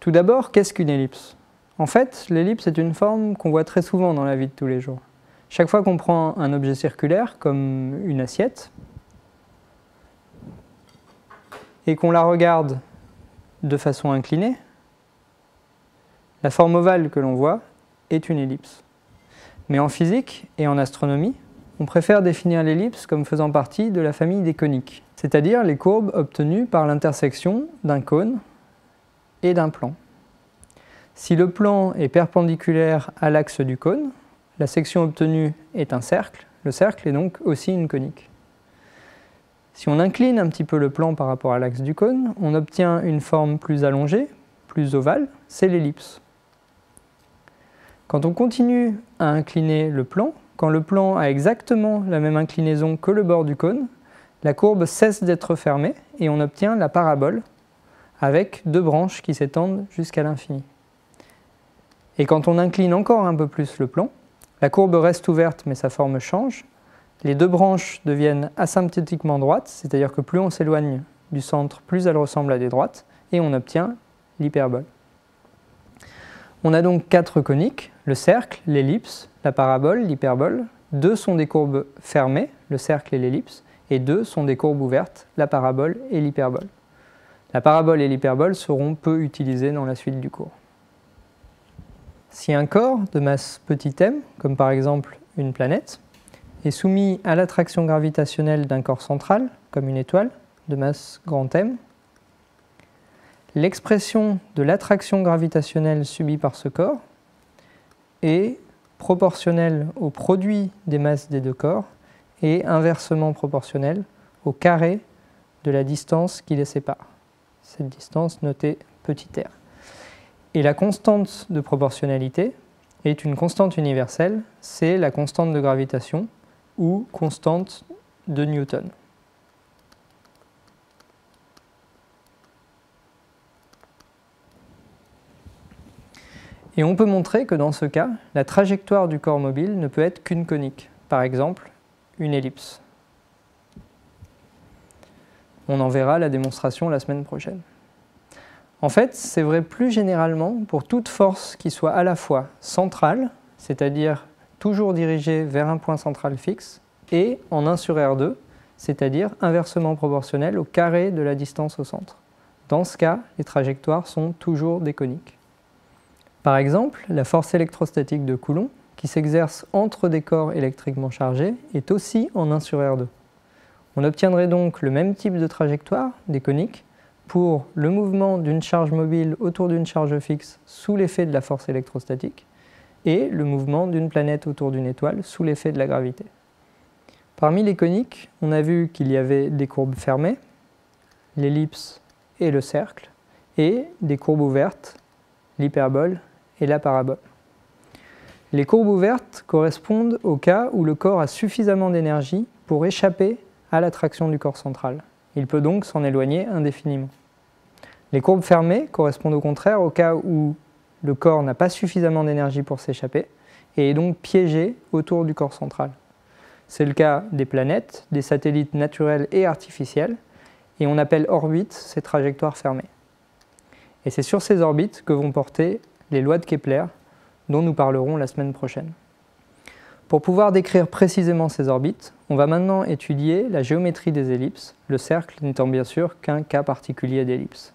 Tout d'abord, qu'est-ce qu'une ellipse? En fait, l'ellipse est une forme qu'on voit très souvent dans la vie de tous les jours. Chaque fois qu'on prend un objet circulaire, comme une assiette, et qu'on la regarde de façon inclinée, la forme ovale que l'on voit est une ellipse. Mais en physique et en astronomie, on préfère définir l'ellipse comme faisant partie de la famille des coniques, c'est-à-dire les courbes obtenues par l'intersection d'un cône et d'un plan. Si le plan est perpendiculaire à l'axe du cône, la section obtenue est un cercle, le cercle est donc aussi une conique. Si on incline un petit peu le plan par rapport à l'axe du cône, on obtient une forme plus allongée, plus ovale, c'est l'ellipse. Quand on continue à incliner le plan, quand le plan a exactement la même inclinaison que le bord du cône, la courbe cesse d'être fermée et on obtient la parabole avec deux branches qui s'étendent jusqu'à l'infini. Et quand on incline encore un peu plus le plan, la courbe reste ouverte mais sa forme change. Les deux branches deviennent asymptotiquement droites, c'est-à-dire que plus on s'éloigne du centre, plus elles ressemblent à des droites, et on obtient l'hyperbole. On a donc quatre coniques, le cercle, l'ellipse, la parabole, l'hyperbole. Deux sont des courbes fermées, le cercle et l'ellipse, et deux sont des courbes ouvertes, la parabole et l'hyperbole. La parabole et l'hyperbole seront peu utilisées dans la suite du cours. Si un corps de masse petit m, comme par exemple une planète, est soumis à l'attraction gravitationnelle d'un corps central, comme une étoile, de masse grand M, l'expression de l'attraction gravitationnelle subie par ce corps est proportionnelle au produit des masses des deux corps et inversement proportionnelle au carré de la distance qui les sépare. Cette distance notée petit r. Et la constante de proportionnalité est une constante universelle, c'est la constante de gravitation ou constante de Newton. Et on peut montrer que dans ce cas, la trajectoire du corps mobile ne peut être qu'une conique, par exemple une ellipse. On en verra la démonstration la semaine prochaine. En fait, c'est vrai plus généralement pour toute force qui soit à la fois centrale, c'est-à-dire toujours dirigée vers un point central fixe, et en 1 sur R2, c'est-à-dire inversement proportionnelle au carré de la distance au centre. Dans ce cas, les trajectoires sont toujours déconiques. Par exemple, la force électrostatique de Coulomb, qui s'exerce entre des corps électriquement chargés, est aussi en 1 sur R2. On obtiendrait donc le même type de trajectoire, déconique, pour le mouvement d'une charge mobile autour d'une charge fixe sous l'effet de la force électrostatique et le mouvement d'une planète autour d'une étoile sous l'effet de la gravité. Parmi les coniques, on a vu qu'il y avait des courbes fermées, l'ellipse et le cercle, et des courbes ouvertes, l'hyperbole et la parabole. Les courbes ouvertes correspondent au cas où le corps a suffisamment d'énergie pour échapper à l'attraction du corps central. Il peut donc s'en éloigner indéfiniment. Les courbes fermées correspondent au contraire au cas où le corps n'a pas suffisamment d'énergie pour s'échapper et est donc piégé autour du corps central. C'est le cas des planètes, des satellites naturels et artificiels, et on appelle orbites ces trajectoires fermées. Et c'est sur ces orbites que vont porter les lois de Kepler, dont nous parlerons la semaine prochaine. Pour pouvoir décrire précisément ces orbites, on va maintenant étudier la géométrie des ellipses, le cercle n'étant bien sûr qu'un cas particulier d'ellipse.